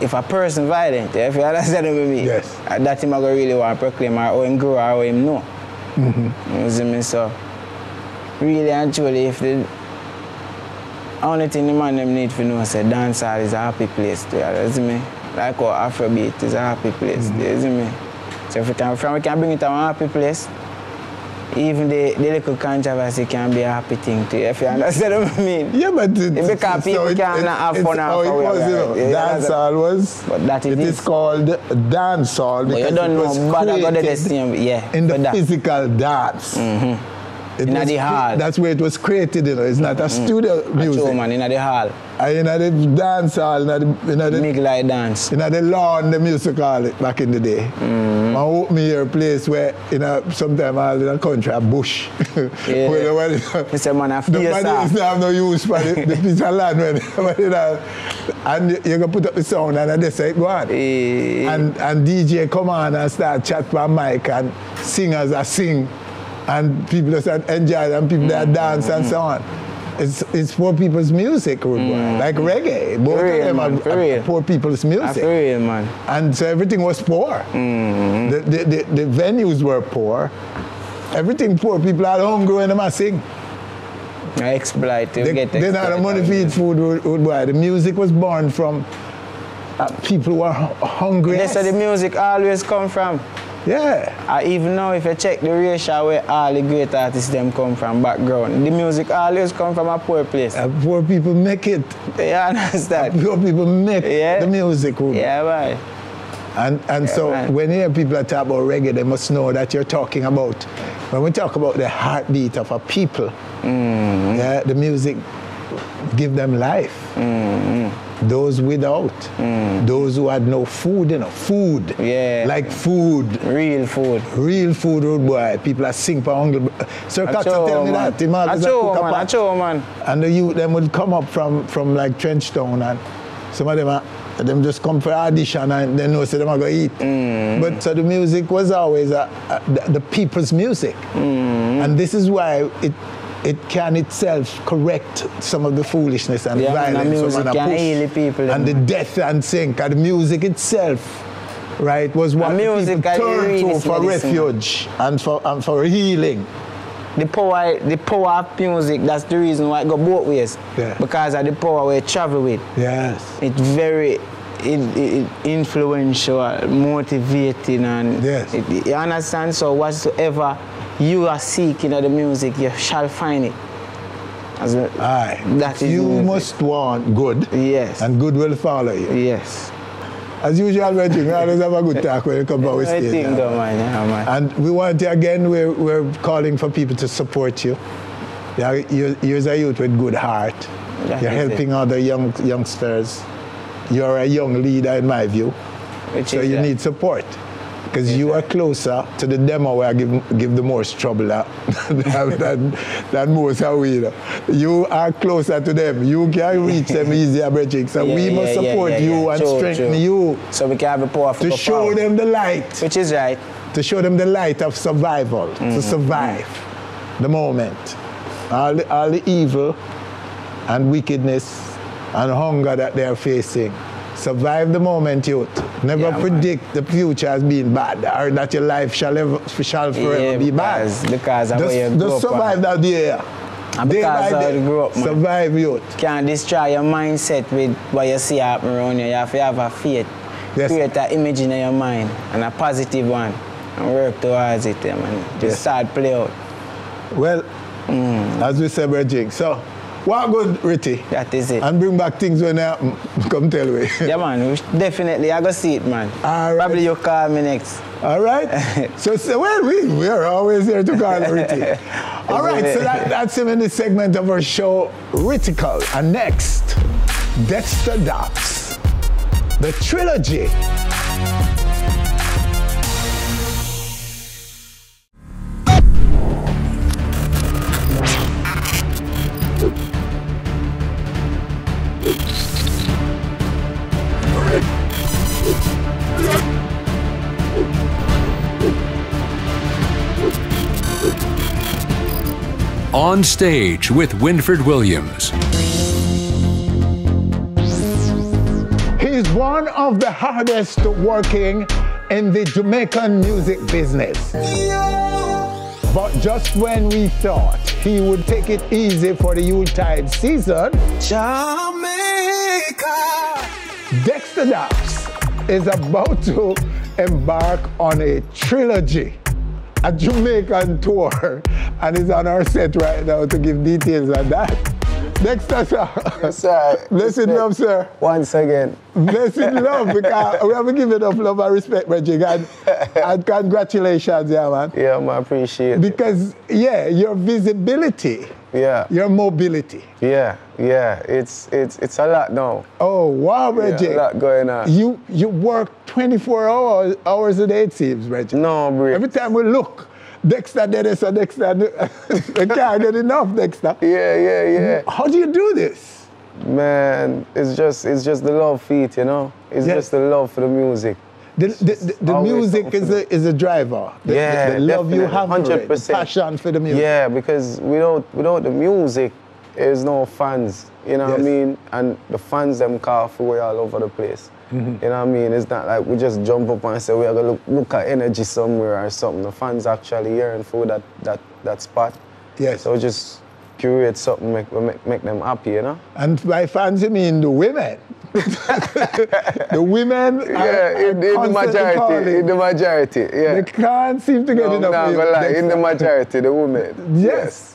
if a person violent, eh, if you understand what I mean, Yes. uh, that him I go really want to proclaim or how him grow or how him know. Mm-hmm. You see me? So, really and truly, if the only thing the man them need to know is that dancehall is a happy place to you, see me? Like how Afrobeat is a happy place, mm-hmm. you see me? So if we can, from we can bring it to a happy place, even the, the little controversy can be a happy thing to you, if you understand what I mean. Yeah, but it, It because people cannot have it's fun how and it how we was, you know. yeah, dancehall was. But that it it is is. called dancehall But because you don't it know, but I got the same, yeah. in the that. physical dance. Mm-hmm. It was the hall. That's where it was created, you know. It's not a studio A music. show, man, in the hall. And in the dance hall, in the, in the, light dance. in the lawn, the music hall back in the day. Mm-hmm. I a place where, you know, sometimes all in the country, a bush. Yeah. (laughs) where the, where the, Mr. Man, I the feel body soft. is not have no use for the, (laughs) the piece of land. When, when (laughs) you know, and you, you can put up the sound and that's it, go on. Eh, And, and DJ come on and start chat by mic and singers are sing and people just enjoy and people that mm-hmm. dance and so on. It's, it's poor people's music, rude boy. Mm. like reggae. Both For of them man, are, are poor people's music. real, man. And so everything was poor. Mm-hmm. The, the, the, the venues were poor. Everything poor. People are hungry when they sing. I exploit to They, get they don't have the money to eat food. Rude, rude boy. The music was born from uh, people who were hungry. That's where the music always come from. Yeah. I even know if you check the ratio where all the great artists them come from background, the music always come from a poor place. Uh, poor people make it. You understand? Poor people make Yeah. the music. Rude. Yeah, right. And, and so man. when you hear people talk about reggae, they must know that you're talking about, when we talk about the heartbeat of a people, Mm-hmm. yeah, the music give them life. Mm-hmm. Those without, hmm. those who had no food, you know, food. Yeah. Like food, Real food. real food, road boy. People are sing for hungry. Sir Cox tell me man. that. Him always a Acho, cook a man. Acho, man. And the youth them would come up from from like Trenchtown and some of them are, them just come for audition and they know so them are gonna eat. Hmm. But so the music was always a, a, the, the people's music. Hmm. And this is why it it can itself correct some of the foolishness and Yeah, the man, the violence music from an can push. heal the people, and the death and sink and the music itself right was what music people turned really to for refuge and for and for healing The power, the power of music, that's the reason why it go both ways. Yeah. Because of the power we travel with. yes It's very it, it, influential, motivating, and Yes. it, you understand. So whatsoever you are seeking of the music, you shall find it. As a, Aye. That is you music. must want good Yes. and good will follow you yes. as usual we always have a good talk when you come back with I stage think, now. though, man. Yeah, man. and we want you again we're, we're calling for people to support you yeah, you you're a youth with good heart That you're is it. helping other young youngsters you're a young leader in my view Which So you that. need support. Because you are closer to the demo where I give, give the most trouble uh, (laughs) than, than, than most are we. you know. You are closer to them. You can reach them easier, Bridget. So Yeah, we yeah, must support yeah, you and True, strengthen true. you So we can have a powerful to show power. them the light, Which is right. to show them the light of survival, Mm-hmm. to survive the moment. All the, all the evil and wickedness and hunger that they're facing. Survive the moment, youth. Never Yeah, man. predict the future as being bad or that your life shall, ever, shall forever Yeah, be bad. because- because of just, you just survive and- that day. And Day because by how day. grew up, man. Survive, youth. Can't destroy your mindset with what you see happen around you. You have to have a faith. Yes. Create an image in your mind and a positive one and work towards it, yeah, man. Just Yes. start play out. Well, mm. as we say, Bridget. So, what good, Ritty? That is it. And bring back things when they mm, (laughs) happen. Come tell me. (laughs) yeah, man. Definitely, I go see it, man. All right. Probably you call me next. All right. (laughs) so, so well, we, we are always here to call Ritty. All right. So that, that's him in this segment of our show, Rytikal. And next, Dexta Daps, the trilogy. On stage with Winford Williams. He's one of the hardest working in the Jamaican music business. But just when we thought he would take it easy for the Yuletide season, Jamaica. Dexta Daps is about to embark on a trilogy, a Jamaican tour, and is on our set right now to give details on that. Dexta, sir. Yes, sir. Blessed love, sir. Once again. Blessed love, because we haven't given enough love and respect, Reggie. And, and congratulations, yeah, man. Yeah, man, I appreciate it. Because, yeah, your visibility, Yeah. your mobility. Yeah, yeah. It's it's it's a lot now. Oh, wow, Yeah, Reggie. a lot going on. You you work 24 hours, hours a day, it seems, Reggie. No break. Every time we look, Dexta did this or Dexta, we can't get enough, Dexta. Yeah, yeah, yeah. How do you do this? Man, it's just it's just the love for it, you know. It's Yes. just the love for the music. The, the, the, the music is a, is a driver. The, yeah, the, the love you have for it, the passion for the music. Yeah, because without without the music, there's no fans. You know what I mean? And the fans them call for way all over the place. Mm-hmm. You know what I mean? It's not like we just jump up and say we are gonna look, look at energy somewhere or something. The fans actually yearn for that that that spot. Yes. So just curate something make make, make them happy, you know? And by fans, you mean the women. (laughs) the women are, yeah, in, in the majority, calling. in the majority, yeah. They can't seem to get no, enough you, gonna lie, in the majority, the women. Yes.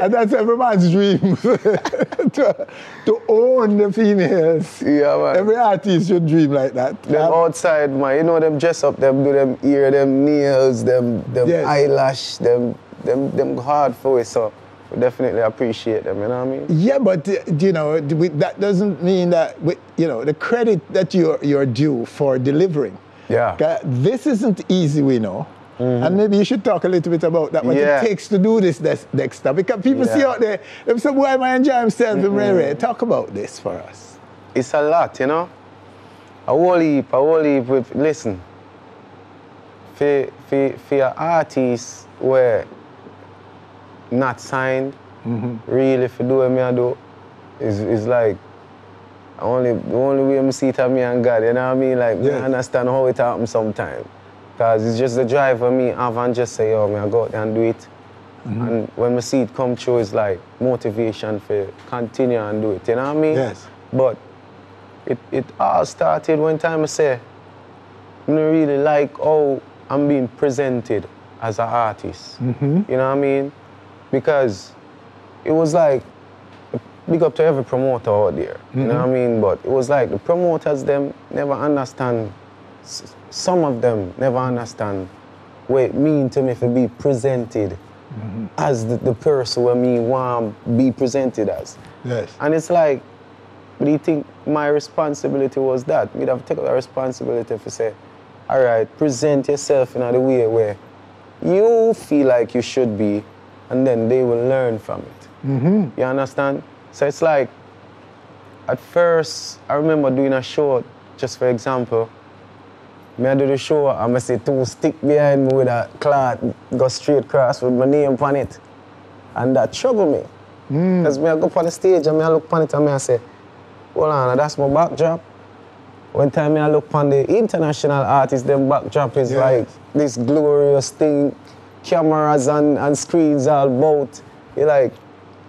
And that's everyone's dream (laughs) to, to own the females. Yeah, man. Every artist should dream like that. Them Um, outside, man, you know them dress up, them do them ear, them nails, them them Yes. eyelash, them them them hard for it. So we definitely appreciate them. You know what I mean? yeah, but uh, you know we, that doesn't mean that you know the credit that you're you're due for delivering. Yeah. This isn't easy, we know. And maybe you should talk a little bit about that, what Mm-hmm. Yeah. it takes to do this Dex- Dexta. Because people see out there, them say, boy, I enjoy himself in Rare. Talk about this for us. It's a lot, you know. A whole heap, a whole heap. With, listen, for for for artists where not signed, really for do what me I do, is is like only the only way I see it of me and God, you know what I mean? Like, Yes. me understand how it happens sometimes. Because it's just the drive for me have and just say, oh, yo, me I go out there and do it. Mm-hmm. And when we see it come true, it's like motivation for continue and do it, you know what I mean? Yes. But it, it all started one time I say, I don't really like how I'm being presented as an artist. Mm-hmm. You know what I mean? Because it was like, big up to every promoter out there. You know what mm-hmm. I mean? But it was like the promoters them never understand. Some of them never understand what it mean to me to be presented as the, the person where me want be presented as. Yes. And it's like, do you think my responsibility was that? We'd have to take the responsibility to say, all right, present yourself in a way where you feel like you should be, and then they will learn from it. Mm-hmm. You understand? So it's like, at first, I remember doing a show, just for example, me I do the show, I'm see two stick behind me with a cloth, go straight across with my name on it. And that trouble me. Hmm. Because me I go up on the stage and me I look on it and me I say, hold on, that's my backdrop. One time me I look on the international artists, them backdrop is Yes. like this glorious thing, cameras and, and screens all about. You're like,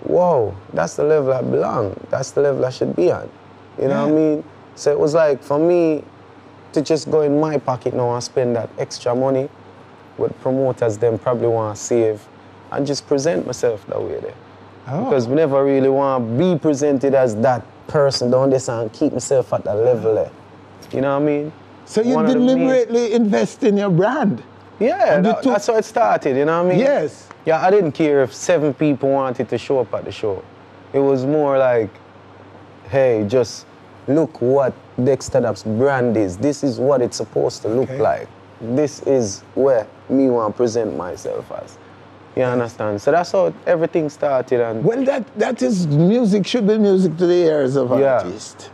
whoa, that's the level I belong. That's the level I should be on. You know what I mean? So it was like, for me, to just go in my pocket now and spend that extra money, what promoters them probably want to save, and just present myself that way there. Oh. Because we never really want to be presented as that person down this and keep myself at that level there. You know what I mean? So you One deliberately invest in your brand. Yeah, that- that's how it started, you know what I mean? Yes. Yeah, I didn't care if seven people wanted to show up at the show. It was more like hey, just look what Dexta Daps brand is. This is what it's supposed to look Okay. like. This is where me want to present myself as. You understand? So that's how everything started. And Well, that, that is music, should be music to the ears of Yeah. artists.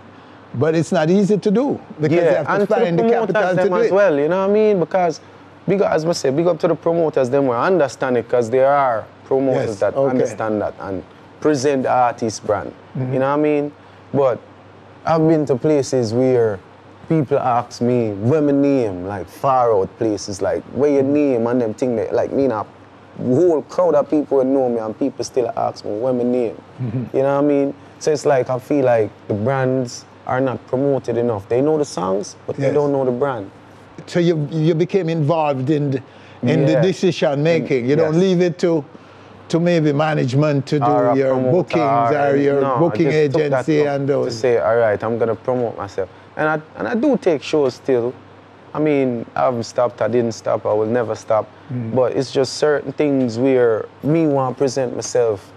But it's not easy to do because you have to and find to the the capital promoters to them do as it. well, you know what I mean? Because big as I say, big up to the promoters them will understand it because there are promoters Yes, that okay. understand that and present the artist brand. Mm-hmm. You know what I mean? But I've been to places where people ask me where my name, like far out places, like where your name and them thing that like me now whole crowd of people would know me and people still ask me where my name. (laughs) You know what I mean? So it's like I feel like the brands are not promoted enough. They know the songs, but they don't know the brand. So you, you became involved in, the- in the decision making. You don't leave it to, to maybe management to do your bookings or your no, booking agency and To those. say, all right, I'm gonna promote myself, and I and I do take shows still. I mean, I haven't stopped. I didn't stop. I will never stop. Mm. But it's just certain things where me want to present myself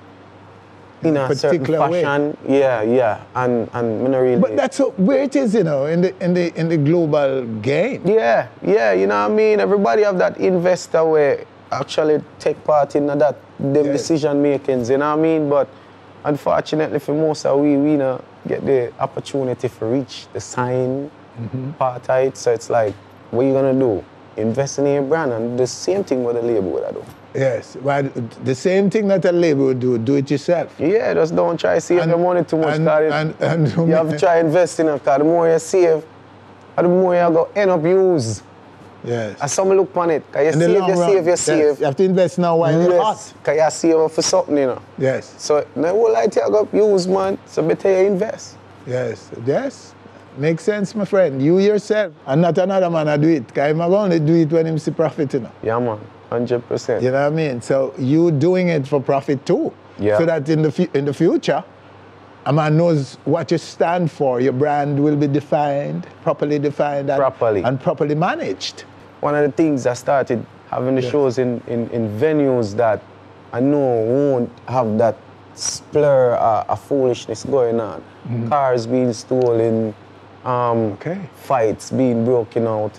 in a certain Particular way. fashion. Yeah, yeah, and and not really. But that's where it is, you know, in the in the in the global game. Yeah, yeah, you know what I mean? Everybody have that investor where actually take part in that them Yes. decision makings, you know what I mean? But unfortunately for most of we, we not get the opportunity to reach the sign Mm-hmm. part of it. So it's like, what you gonna do? Invest in your brand and the same thing with the label would I do. Yes, but the same thing that a label would do, do it yourself. Yeah, just don't try to save And- your money too much. and- it- and- and- you have to try invest in it because the more you save, the more you go end up use. Yes. And some look on it. Cause you save, you run, save, you yes, save. You have to invest now while you're hot. Yes, cause you save for something, you know. Yes, So now what light you got use, man. So better you invest. yes, yes. Makes sense, my friend. You yourself, and not another man I do it. Because I'm only do it when him see profit, you know. Yeah, man. Hundred percent. You know what I mean? So you doing it for profit too. Yeah. So that in the in the future, a man knows what you stand for. Your brand will be defined, properly defined, and, Properly. and properly managed. One of the things I started having the shows in, in, in venues that I know won't have that splur uh, of foolishness going on. Cars being stolen, um, Okay. fights being broken out.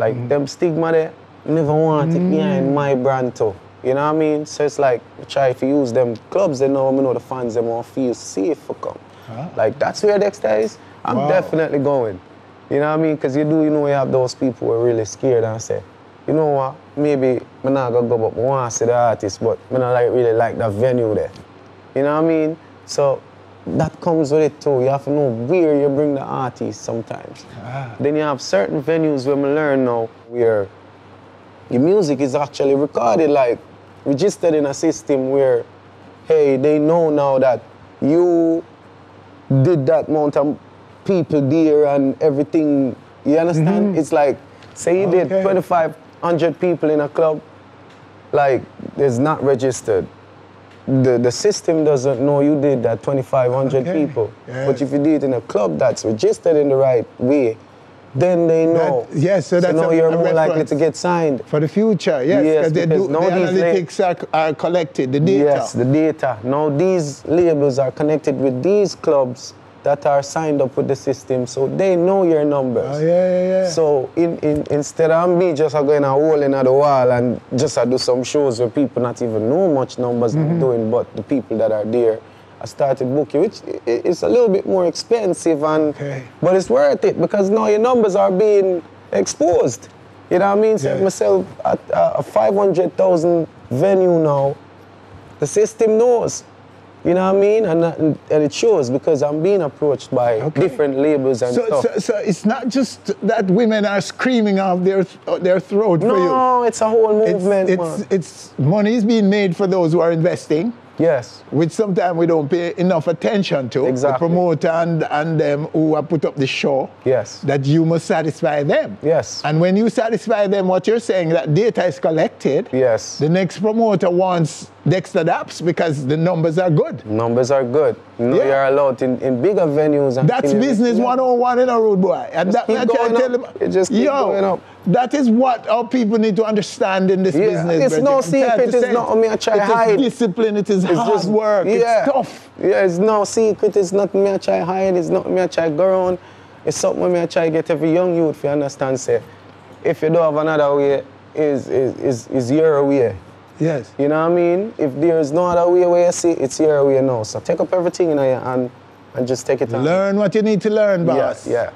Like them stigma there, never want it behind my brand too. You know what I mean? So it's like try to use them clubs they know me know the fans them all feel safe for come. Like that's where Dexta is. I'm Wow. definitely going. You know what I mean? Because you do, you know, you have those people who are really scared and say, you know what, maybe I'm not gonna go, but I want to see the artist, but I not like, really like that venue there. You know what I mean? So that comes with it too. You have to know where you bring the artist sometimes. Ah. Then you have certain venues where we learn now where your music is actually recorded, like registered in a system where, hey, they know now that you did that amount of people there and everything. You understand? Mm-hmm. It's like, say you did 2,500 people in a club, like, it's not registered. The, the system doesn't know you did that 2,500 Okay. people. Yes. But if you did it in a club that's registered in the right way, then they know. yes, so that's now a- you're a more likely to get signed. For the future, yes, Yes, because they do, the these la- analytics are, are collected, the data. Yes, the data. Now these labels are connected with these clubs that are signed up with the system, so they know your numbers. Oh, yeah, yeah, yeah. So in, in, instead of me just going a hole in the wall and just a do some shows where people not even know much numbers Mm-hmm. I'm doing, but the people that are there, I started booking, which i- i- is a little bit more expensive, and Okay. but it's worth it because now your numbers are being exposed. You know what I mean? So Yeah. myself at uh, a 500,000 venue now, the system knows. You know what I mean? Uh, and, and it shows because I'm being approached by Okay. different labels and So, stuff. so, so it's not just that women are screaming out their, uh, their throat for you. no, it's a whole movement, It's, it's, it's money is being made for those who are investing, Yes. which sometimes we don't pay enough attention to. Exactly. The promoter and, and them who have put up the show. Yes. That you must satisfy them. Yes. And when you satisfy them, what you're saying, that data is collected. Yes. The next promoter wants Dexta Daps because the numbers are good. Numbers are good. You know, Yeah. you're allowed in, in bigger venues. And That's business Yeah. 101 in a road boy. And Just that, keep I can't going tell up. them, It just keep yo, going up. That is what our people need to understand in this Yeah, business. it's no secret, it's say not me I try It is hide. discipline, it is It's hard just work, Yeah. it's tough. Yeah, it's no secret. It's not me I try hide. It's not me I try go around. It's something me I try get every young youth to understand. Say, if you don't have another way, is is is, is your way. Yes. You know what I mean? If there is no other way where you see, it's your way now. So take up everything in your hand and just take it on. Learn what you need to learn, boss. Yeah, yeah.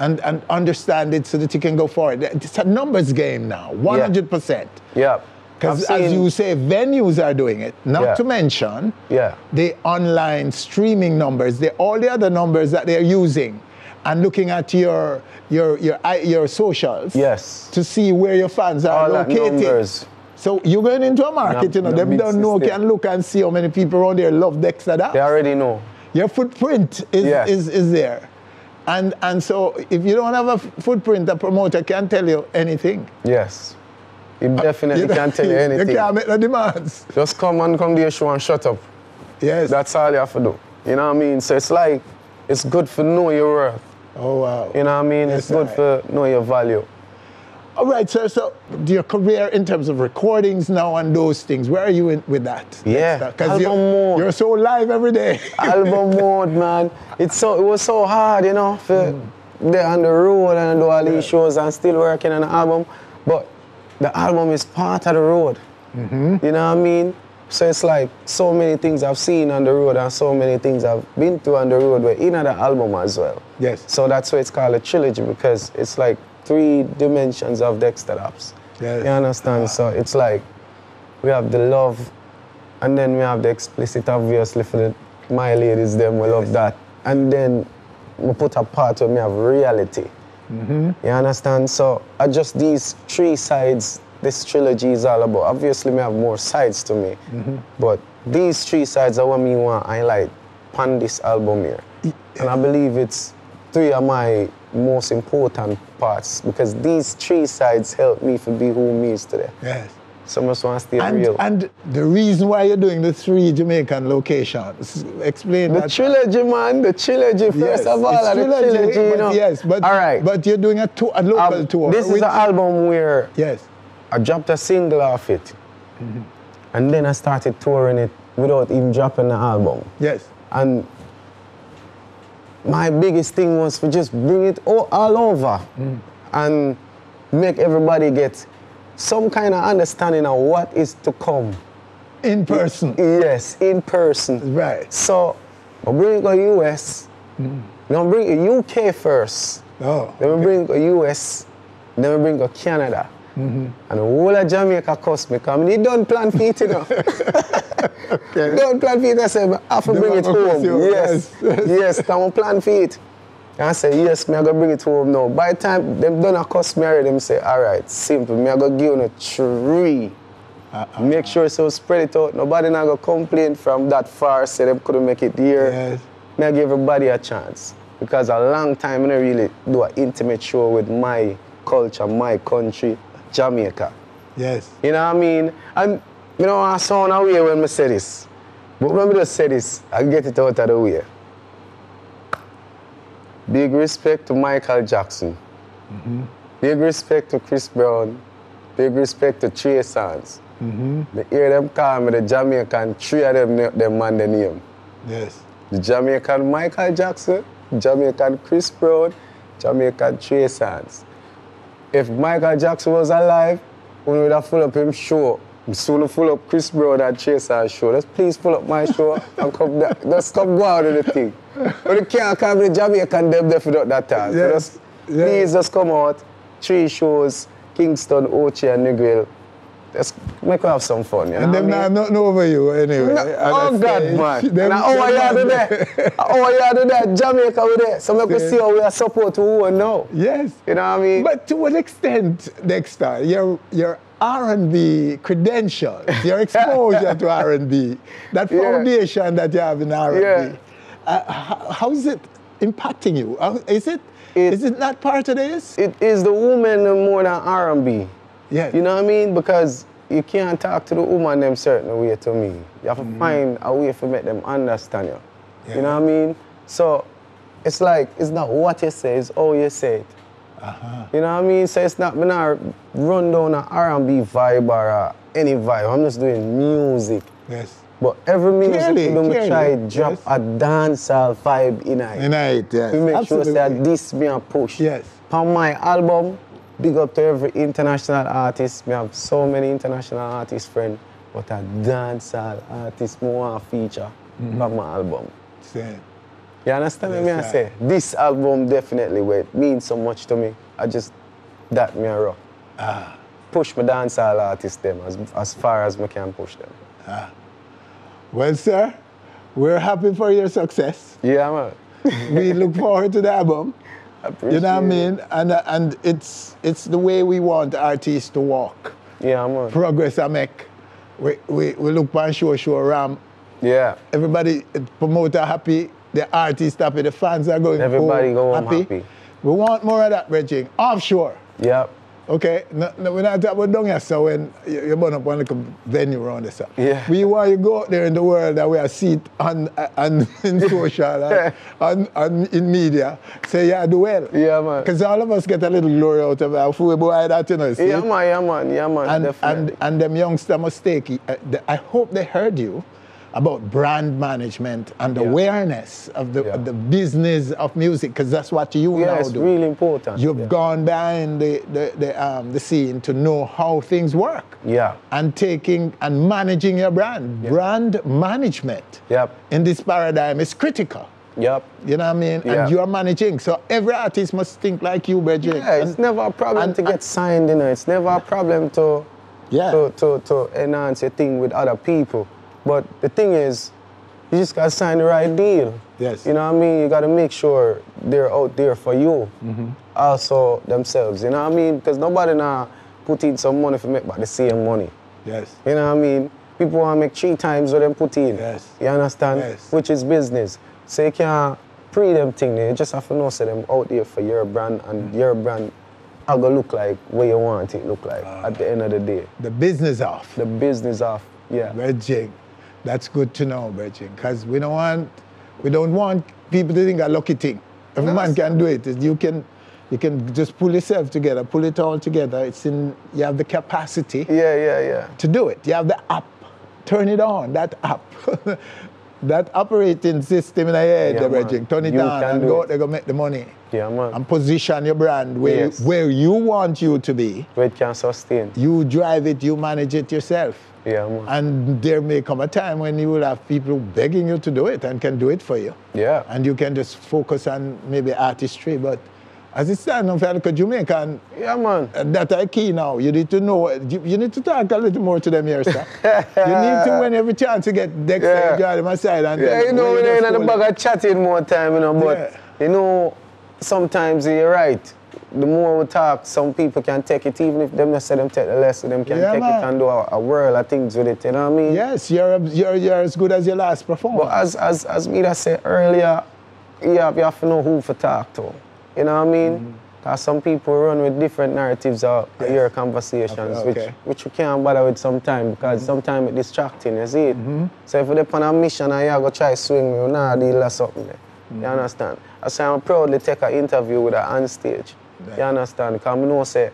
And, and understand it so that you can go forward. It's a numbers game now, 100%. Yeah. Because as you say, venues are doing it. Not Yeah. to mention Yeah. the online streaming numbers, the, all the other numbers that they're using, and looking at your your your uh, your socials. Yes. To see where your fans are All that located. numbers. So you're going into a market, you know, no them don't know, system. can look and see how many people around there love Dexta Daps. They already know. Your footprint is, Yes. is, is there. And, and so if you don't have a f- footprint, the promoter can't tell you anything. Yes. He uh, definitely You can't tell you (laughs) anything. You can't make no demands. Just come and come to your show and shut up. Yes. That's all you have to do. You know what I mean? So it's like, it's good for know your worth. Oh, wow. You know what I mean? it's good for know your value. All right, sir. So your career in terms of recordings now and those things, where are you in, with that? Yeah, Because you're, mode. you're so live every day. (laughs) Album mode, man. It's so it was so hard, you know, for mm. they're on the road and do all these shows and still working on the album. But the album is part of the road. Mm-hmm. You know what I mean? So it's like so many things I've seen on the road and so many things I've been through on the road were in the album as well. Yes. So that's why it's called a trilogy because it's like three dimensions of Dexta Daps. Yes. You understand? So it's like we have the love and then we have the explicit obviously for the my ladies them we love that. And then we put a part where we have reality. Mm-hmm. You understand? So I just these three sides this trilogy is all about. Obviously me have more sides to me. Mm-hmm. But these three sides are what me want I like on this album here. And I believe it's three of my most important parts because these three sides help me to be who me is today. Yes. So I just want to stay And, real. and the reason why you're doing the three Jamaican locations, explain the that. trilogy, man, the trilogy, first Yes, of all, it's the trilogy, you but know. Yes, but, all right. but you're doing a, tour, a local Um, tour. This is an album where Yes. I dropped a single off it. And then I started touring it without even dropping the album. Yes. And my biggest thing was to just bring it all, all over and make everybody get some kind of understanding of what is to come. In person. Yes, in person. Right. So I bring it to US. Then I bring it UK first. Oh. Then we bring the US. Then we bring the to Canada. And the whole of Jamaica cost me because (laughs) (laughs) they don't plan for it, you know. Don't plan for it. I said, I have to bring it want to cost home. Yes, yes, can we plan for it? And I say, yes, me I go bring it home now. By the time them done a cost me already, them say, all right, simple. Me I go give you a three. Make sure so spread it out. Nobody not go complain from that far, say them couldn't make it here. Yes. Me I give everybody a chance. Because a long time I don't really do an intimate show with my culture, my country, Jamaica. Yes. You know what I mean? And you know I sound away when I say this. But when I just say this, I get it out of the way. Big respect to Michael Jackson. Mm-hmm. Big respect to Chris Brown. Big respect to Trey Songz. Mm-hmm. Me hear them call me the Jamaican, three of them, them man the name. Yes. The Jamaican Michael Jackson, Jamaican Chris Brown, Jamaican Trey Songz. If Michael Jackson was alive, we would have full up him show. We soon full up Chris Brown and Songz show. Let's please pull up my show and come da- Let's come go out of the thing. But you can't come to Jamaican them there without that time. So Yes. just, Yes. please just come out. Three shows, Kingston, Ochi and Negril. Let's make we have some fun. You know And I them mean? not nothing over you anyway. No, oh I God, man. them- are them you do that? How are you do that? Jamaica with that. So make we see how we are support who and now. Yes. You know what I mean? But to what extent, Dexta, your your R&B credentials, your (laughs) exposure to R&B, that Yeah. foundation that you have in R&B, Yeah. uh, how, how is it impacting you? How- Is it, It- is it not part of this? it is the woman more than R&B. Yeah. You know what I mean? Because you can't talk to the woman them certain way to me. You have to mm. find a way to make them understand you. You know what I mean? So it's like it's not what you say, it's how you say it. Uh-huh. You know what I mean? So it's not me not run down an R&B vibe or any vibe. I'm just doing music. Yes. But every music Clearly, we do me clearly, try drop yes. a dancehall vibe in it. In it, yes. We make sure Absolutely. that this me a push. Yes. On my album, big up to every international artist. We have so many international artist friends, but a dancehall artist more feature Mm-hmm. on my album. Same. You understand what me I say? This album definitely where means so much to me. I just that me a rock. Ah. Push my dancehall artists them as, as far as me can push them. Well, sir, we're happy for your success. Yeah, man. we look forward to the album. You know what I mean? And uh, and it's it's the way we want artists to walk. Yeah, man. Progress I make. We, we, we look for show show around. Yeah. Everybody uh, promoter happy, the artist happy, the fans are going Everybody home go home happy. We want more of that, Reggie. Offshore. Yep. Okay, no, no, we're not talking about down here, so when you, you burn up one little venue around this. Yeah. We want you go out there in the world that we are see it on, on in (laughs) social and, and, and in media. Say, yeah, do well. Yeah, man. Because all of us get a little glory out of it. Fool boy that, you know. see Yeah, it? man, yeah, man, yeah, man. and, definitely. and, and them youngster mistake. uh, the- I hope they heard you about brand management and Yeah. awareness of the, Yeah. the business of music, because that's what you yeah, now it's do. really important. You've yeah. gone behind the, the, the, um, the scene to know how things work Yeah. and taking and managing your brand. Brand management Yep. in this paradigm is critical. Yep. You know what I mean? Yeah. And you are managing. So every artist must think like you, Bridget. Yeah, it's never a problem and- to get signed, you know. It's never a problem to, Yeah. to, to, to enhance your thing with other people. But the thing is, you just gotta sign the right deal. Yes. You know what I mean? You gotta make sure they're out there for you. Mm-hmm. Also themselves, you know what I mean? Because nobody now put in some money for make back the same money. Yes. You know what I mean? People want to make three times what them put in. Yes. You understand? Yes. Which is business. So you can't pre them thing there. You just have to know say them out there for your brand and your brand how go look like what you want it look like at the end of the day. The business off. The business off. Yeah. Bridging. That's good to know, Bridging. Because we don't want we don't want people to think a lucky thing. Every No, man can do it. You can you can just pull yourself together, pull it all together. It's in you have the capacity Yeah, yeah, yeah. to do it. You have the app. Turn it on, that app. (laughs) that operating system in your head, Yeah, the man. Turn it You on and go it. out there go make the money. Yeah, man. And position your brand where Yes. where you want you to be. Where it can sustain. You drive it, you manage it yourself. Yeah, man. And there may come a time when you will have people begging you to do it and can do it for you. Yeah. And you can just focus on maybe artistry. But as it stands now, for like Jamaican, Yeah, man. that are key now. You need to know, you, you need to talk a little more to them here, sir. you need to, (laughs) when every chance you get Dexta, Yeah. you drive them aside and Yeah, you know, where we just in the bag of chatting more time, you know, but Yeah. you know, sometimes you're right. The more we talk, some people can take it, even if them not say them take the lesson, them can Yeah, take man. it and do a, a world of things with it, you know what I mean? Yes, you're, you're, you're as good as your last performance. But as, as, as me that said earlier, you have, you have to know who to talk to. You know what I mean? Mm-hmm. Because some people run with different narratives of Yes. your conversations, Okay, which okay. which you can't bother with sometimes because mm-hmm. sometimes it's distracting, you see it? So if you're on a mission and you go try swing me, you nah deal with something there. You understand? I say I'm proudly take an interview with her on stage. You understand? Because I know say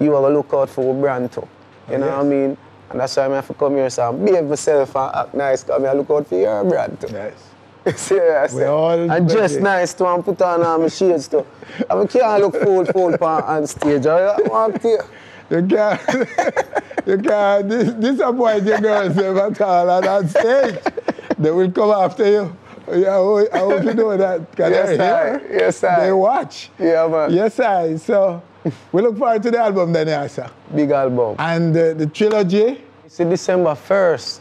you have to look out for your brand too. You know what I mean? And that's why I have to come here so I behave myself and act nice because I look out for your brand too. yes. (laughs) What I all and dress ready. nice too and put on all my shades too. I can't look fool fool on, on stage. I want to. You can't, (laughs) you can't dis- disappoint your girls at all and on stage. They will come after you. Yeah, I hope, you know that. Yes, here. Yes, I. They watch. Yeah, man. Yes, I. So we look forward to the album then, yeah, sir. Big album. And uh, the trilogy, It's December 1st.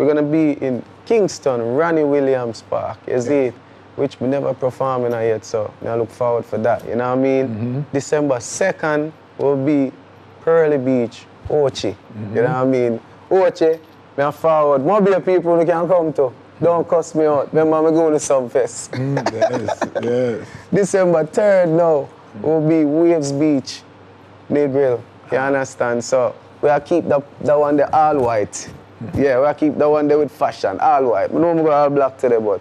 We're going to be in Kingston, Ranny Williams Park. You see it? Which we never performing yet, so I look forward for that. You know what I mean? Mm-hmm. December 2nd will be Pearly Beach, Ochi. You mm-hmm. know what I mean? Ochi, me forward. More be people who can come to. Don't cuss me out. Remember, I'm going to Subfest. Mm, yes, yes. (laughs) December 3rd now will be Waves Beach, Negril. You ah. understand? So we'll keep the, the one the all white. Yeah, we keep the one there with fashion, all white. Know I'm going all black today, but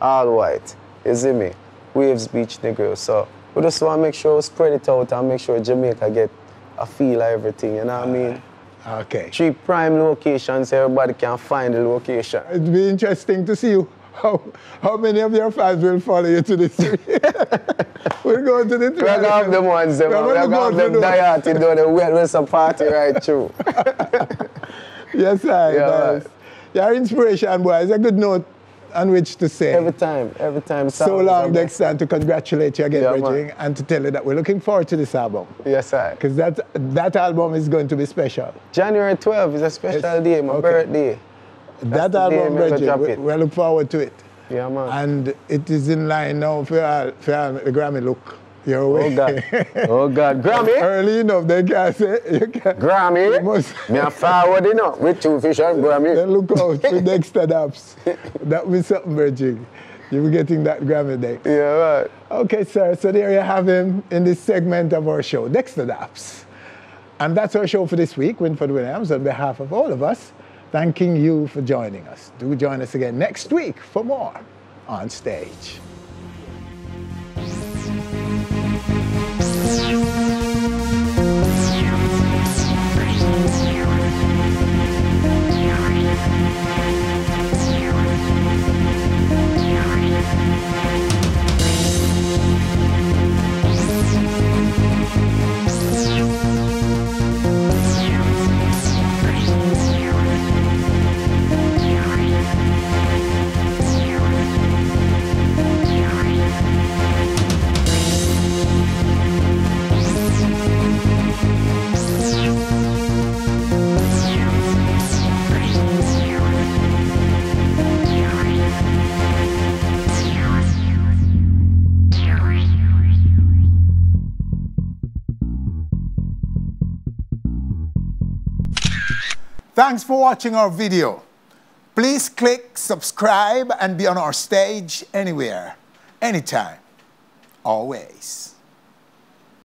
all white. You see me? Waves Beach Negril. So we just want to make sure we spread it out and make sure Jamaica get a feel of everything, you know what I mean? Okay. Three prime locations, everybody can find the location. It'd be interesting to see you. How, how many of your fans will follow you to the three? (laughs) we're going to the three. We're going to them ones, them. We're going to go them diet, you know, the well, well, party right through. (laughs) (laughs) Yes, I. Yeah, nice. Your inspiration, boy, is a good note on which to say. Every time, every time. so long, Dexta, and to congratulate you again, Yeah, man. And to tell you that we're looking forward to this album. Yes, I. Because that, that album is going to be special. January 12th is a special Yes. day, my Okay. birthday. that the album, Bridging, we, we look forward to it. Yeah, man. And it is in line now for, for the Grammy look your way. Oh, God. (laughs) Oh, God. Grammy? Early enough, they can say. You can, Grammy? You must- Me a forward, you know, with two fish and Grammy. Then look out for Dexta Daps. That will be something, Virgin. You'll be getting that Grammy day. Yeah, right. Okay, sir. So there you have him in this segment of our show, Dexter Daps. And that's our show for this week. Winford Williams, on behalf of all of us, thanking you for joining us. Do join us again next week for more on stage. Thanks for watching our video. Please click subscribe and be on our stage anywhere, anytime, always.